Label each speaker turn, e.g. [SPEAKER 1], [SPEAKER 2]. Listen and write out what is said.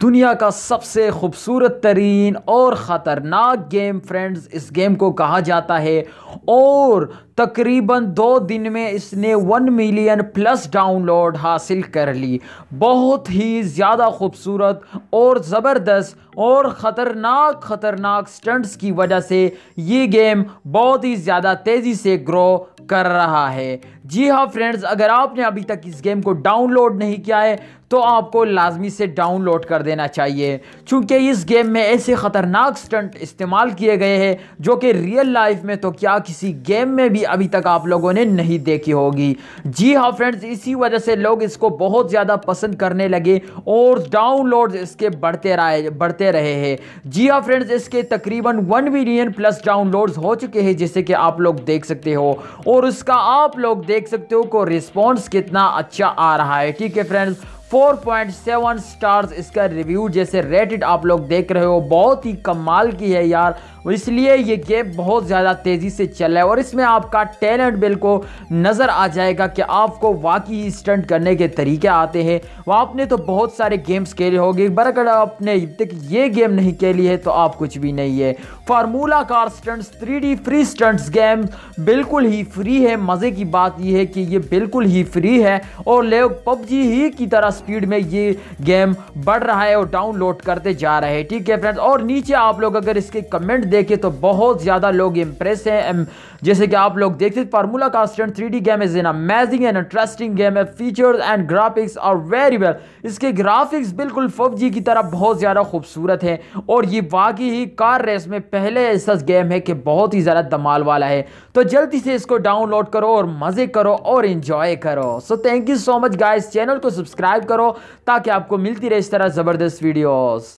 [SPEAKER 1] दुनिया का सबसे खूबसूरत तरीन और ख़तरनाक गेम फ्रेंड्स, इस गेम को कहा जाता है। और तकरीबन दो दिन में इसने वन मिलियन प्लस डाउनलोड हासिल कर ली। बहुत ही ज़्यादा खूबसूरत और ज़बरदस्त और ख़तरनाक ख़तरनाक स्टंट्स की वजह से ये गेम बहुत ही ज़्यादा तेज़ी से ग्रो कर रहा है। जी हाँ फ्रेंड्स, अगर आपने अभी तक इस गेम को डाउनलोड नहीं किया है तो आपको लाजमी से डाउनलोड कर देना चाहिए। क्योंकि इस गेम में ऐसे ख़तरनाक स्टंट इस्तेमाल किए गए हैं, जो कि रियल लाइफ में तो क्या किसी गेम में भी अभी तक आप लोगों ने नहीं देखी होगी। जी हाँ फ्रेंड्स इसी वजह से लोग इसको बहुत ज़्यादा पसंद करने लगे और डाउनलोड इसके बढ़ते रहे बढ़ते रहे हैं। जी हाँ फ्रेंड्स इसके तकरीबन वन मिलियन प्लस डाउनलोड्स हो चुके हैं, जैसे कि आप लोग देख सकते हो। और उसका आप लोग देख सकते हो को रिस्पॉन्स कितना अच्छा आ रहा है। ठीक है फ्रेंड्स 4.7 स्टार्स इसका रिव्यू जैसे रेटेड आप लोग देख रहे हो, बहुत ही कमाल की है यार। इसलिए ये गेम बहुत ज़्यादा तेज़ी से चल रहा है और इसमें आपका टैलेंट बिल को नज़र आ जाएगा कि आपको वाकई स्टंट करने के तरीके आते हैं। वो आपने तो बहुत सारे गेम्स खेले होंगे बर अगर आपने तक ये गेम नहीं खेली है तो आप कुछ भी नहीं है। Formula car stunts, three free stunts game बिल्कुल ही फ्री है। मज़े की बात यह है कि ये बिल्कुल ही फ्री है और लोग पबजी ही की तरह स्पीड में ये गेम बढ़ रहा है और डाउनलोड करते जा रहे हैं। ठीक है फ्रेंड्स, और नीचे आप लोग अगर इसके कमेंट देखें तो बहुत ज़्यादा लोग इम्प्रेस हैं। जैसे कि आप लोग देखते फार्मूला का stand three game is in amazing and interesting game है features and graphics are very well इसके ग्राफिक्स बिल्कुल पबजी की तरह बहुत ज़्यादा खूबसूरत है। और ये वाकई ही कार रेस में पहले ऐसा गेम है कि बहुत ही ज़्यादा दमाल वाला है। तो जल्दी से इसको डाउनलोड करो और मज़े करो और इन्जॉय करो। So thank you so much guys channel को सब्सक्राइब करो ताकि आपको मिलती रहे इस तरह ज़बरदस्त वीडियोस